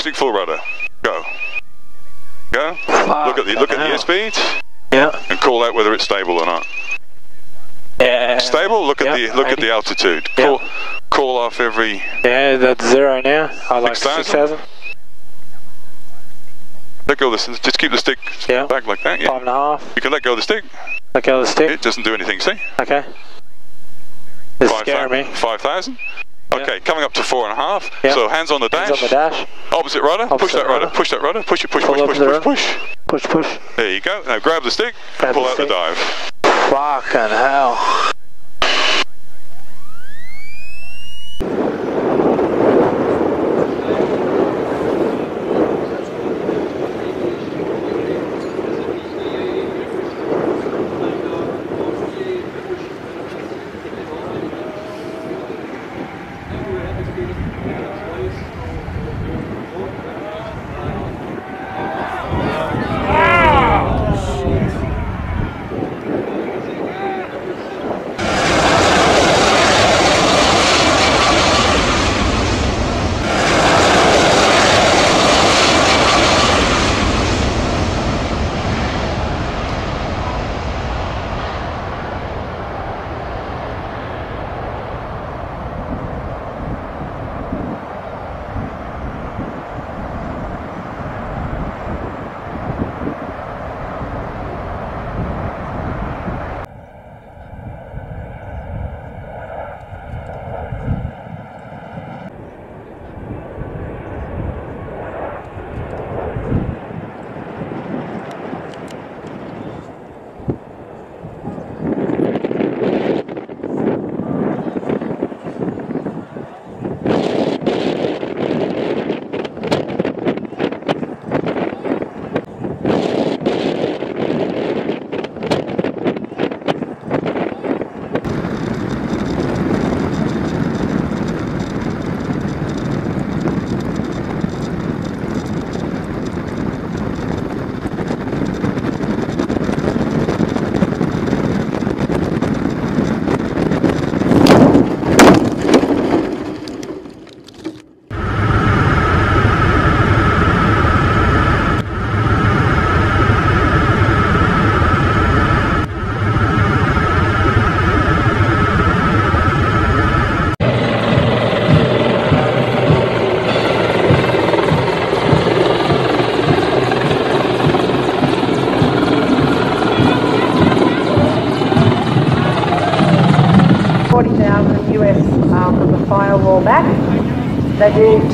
Okay, full rudder. Go. Go. look at the look at the airspeed Yeah. and call out whether it's stable or not. Yeah. Stable. Look at Yeah, the look at the altitude. Yeah. Call call off every. Yeah, that's zero now. I like 6,000? 6,000. Let go of this. Just keep the stick Yeah. back like that. Yeah. Five and a half. You can let go of the stick. Okay, the stick. It doesn't do anything. See. Okay. Is Five scaring me. Five thousand. Okay, coming up to four and a half. Yeah. So hands on the dash. Hands on the dash. Opposite rudder. push that rudder. rudder. Push that rudder. Push it. Push. Pull Push. Push. Push. Push. Push, push. There you go. Now grab the stick. Grab pull the out stick. the dive. Fucking hell.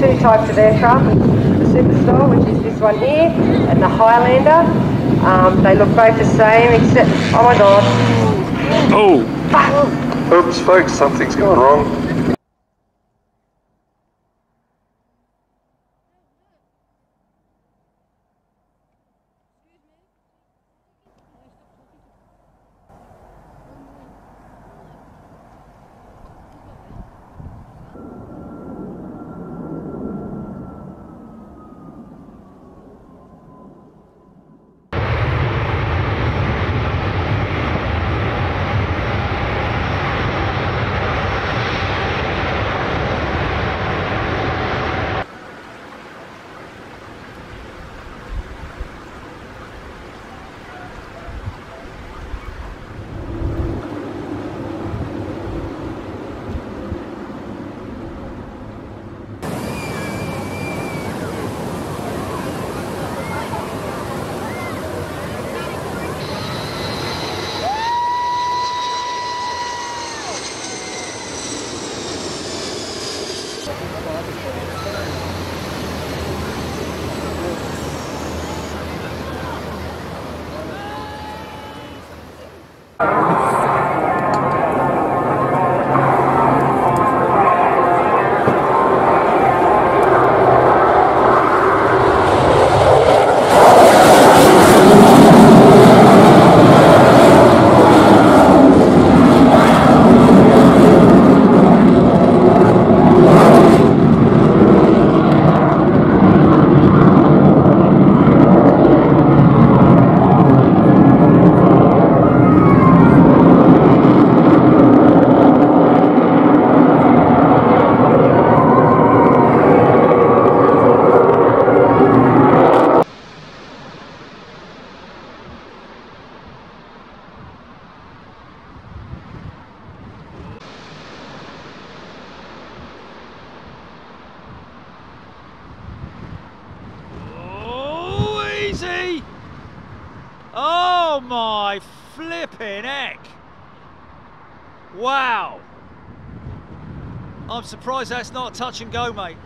Two types of aircraft, the SuperSTOL, which is this one here, and the Highlander. Um, they look both the same, except, oh my god. Oh. Fuck! Oops, folks, something's gone wrong. I'm that's not a touch and go, mate.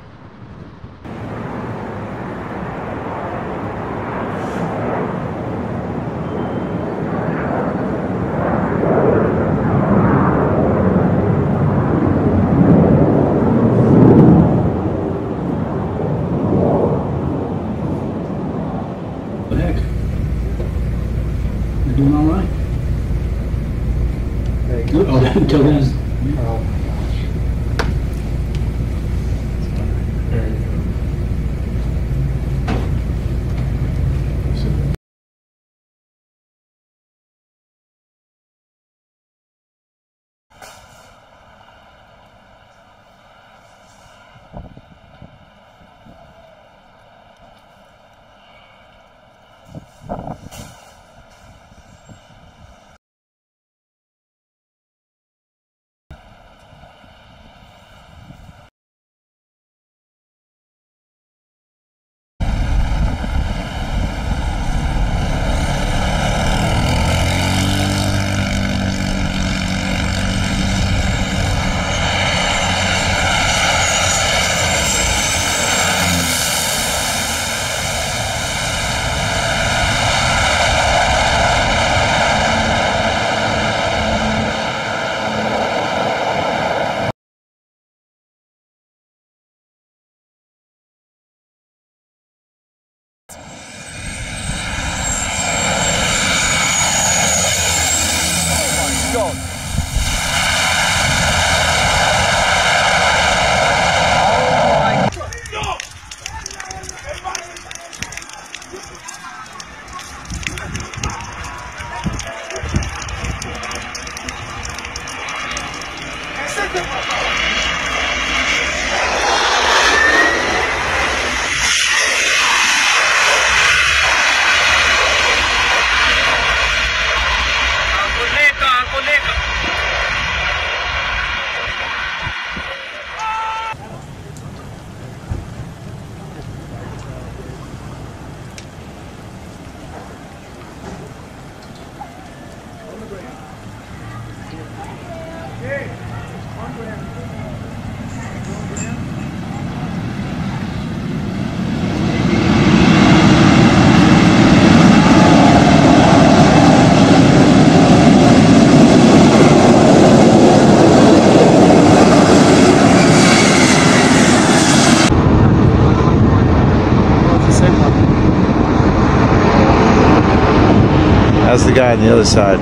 That's the guy on the other side.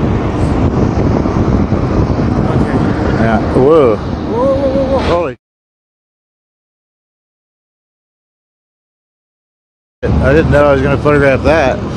Yeah. Whoa. Holy. I didn't know I was going to photograph that.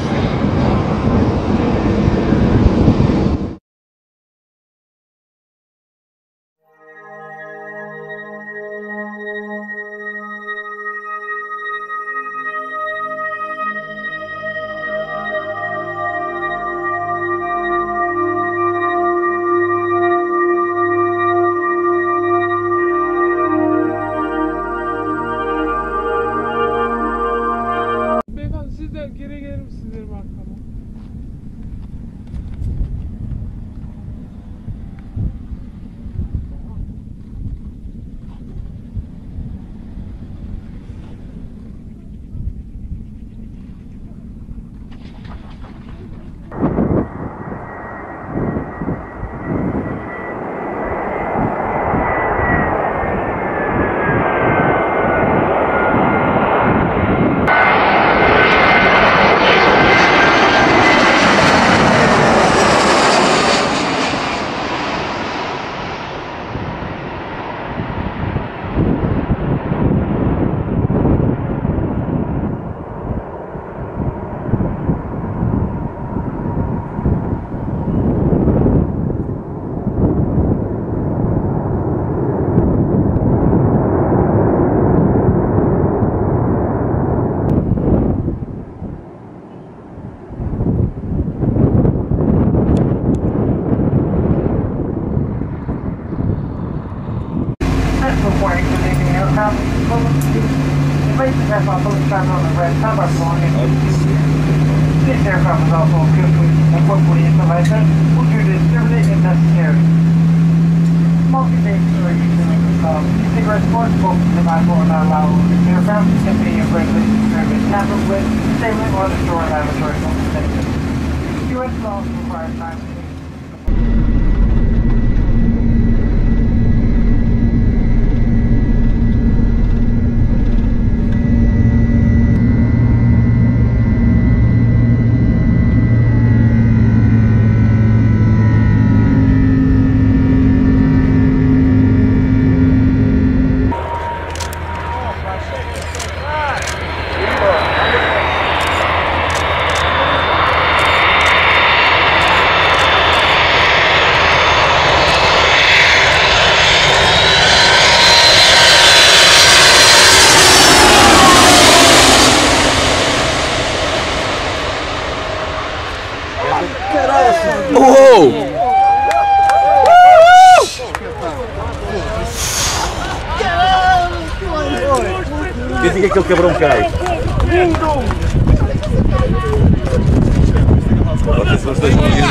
que broncais.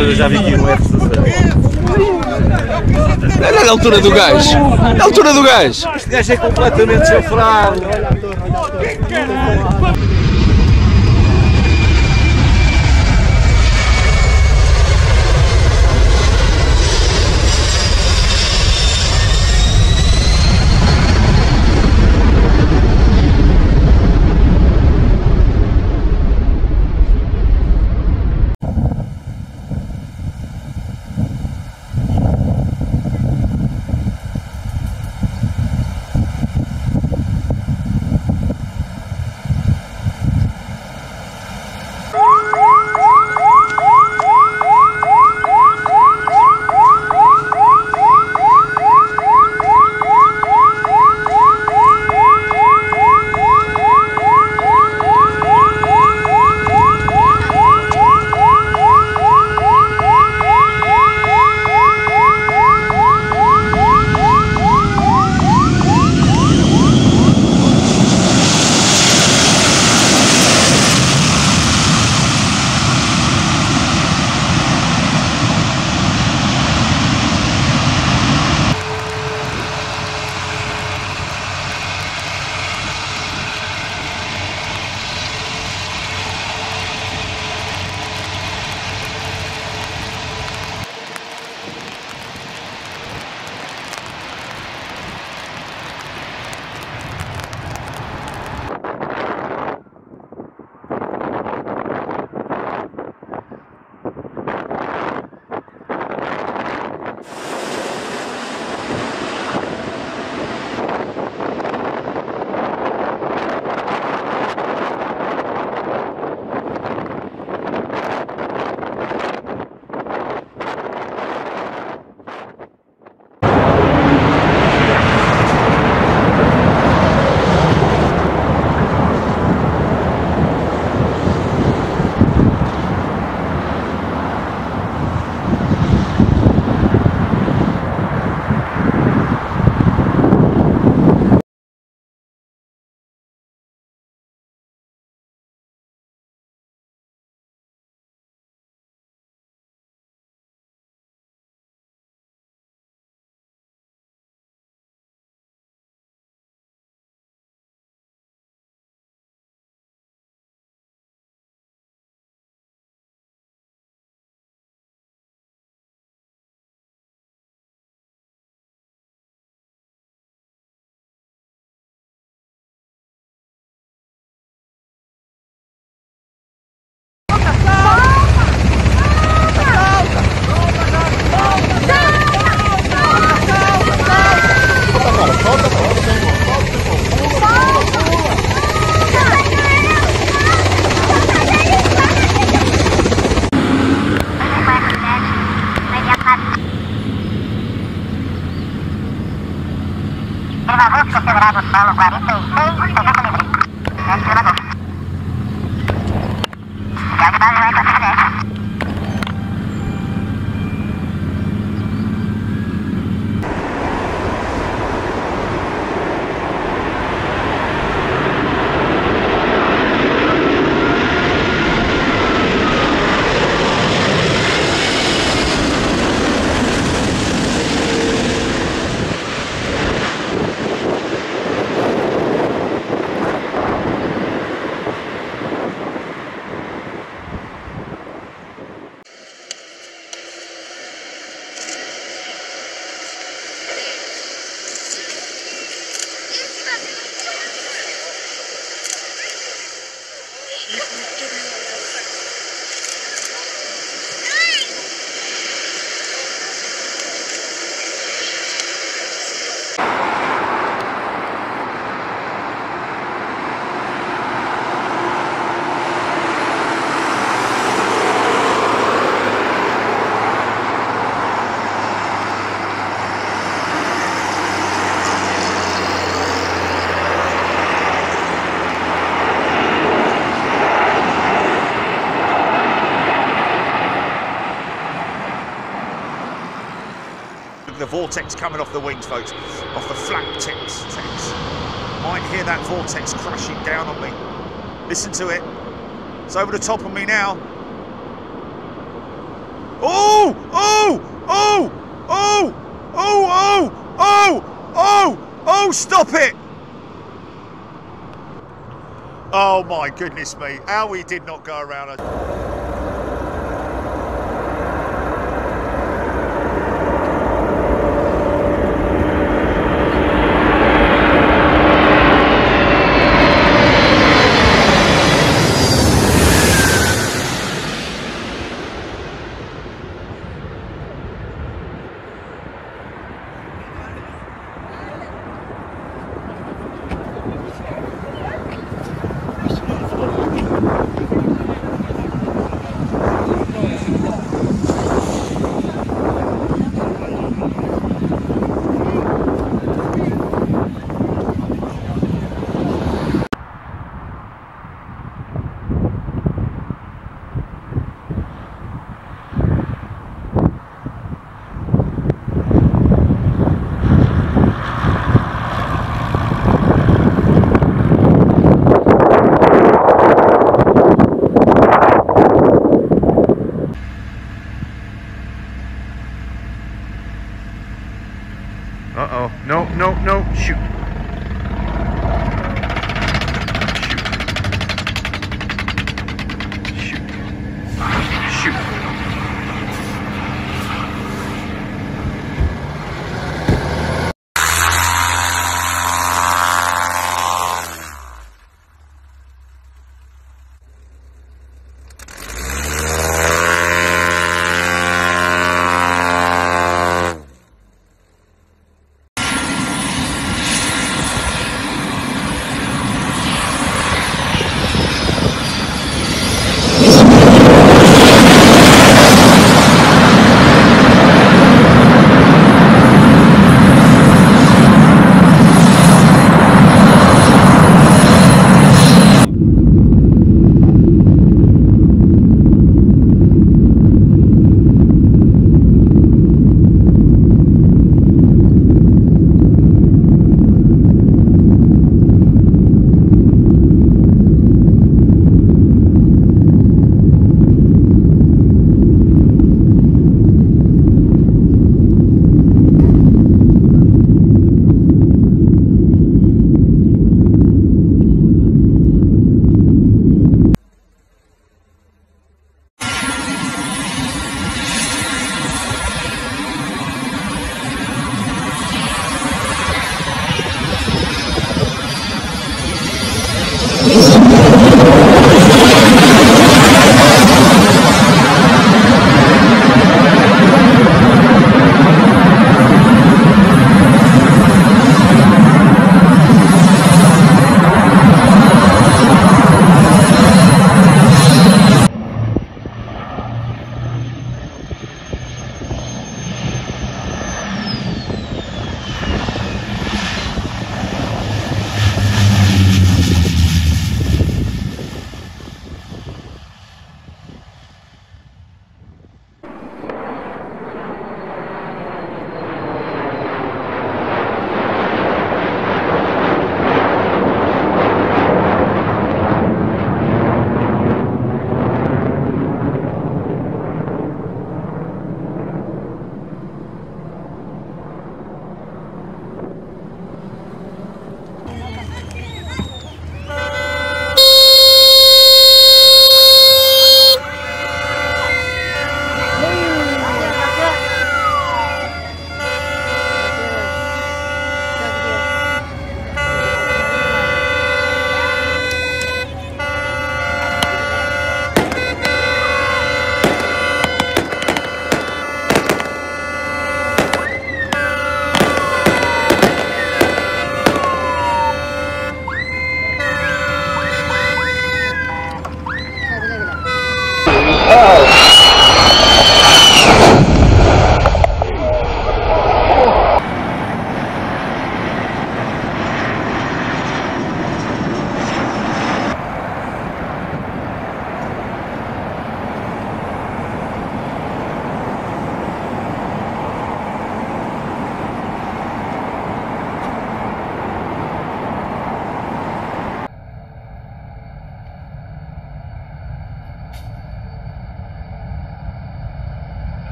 Eu já vi aqui F16. Olha a altura do gajo! A altura do gajo! Este gajo é completamente chanfrado! Vortex coming off the wings, folks. Off the flap tips. Tex. Might hear that vortex crashing down on me. Listen to it. It's over the top of me now. Oh! Oh! Oh! Oh! Oh! Oh! Oh! Oh! Oh! Stop it! Oh my goodness me. How we did not go around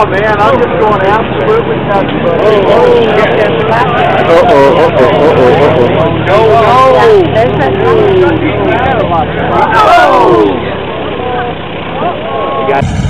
Oh man, I'm just going absolutely nuts. Oh, oh, Uh-oh, uh-oh, uh-oh, uh-oh. No, no. You got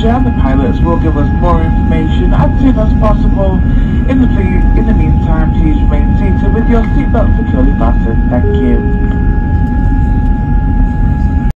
The pilots will give us more information. I've seen us far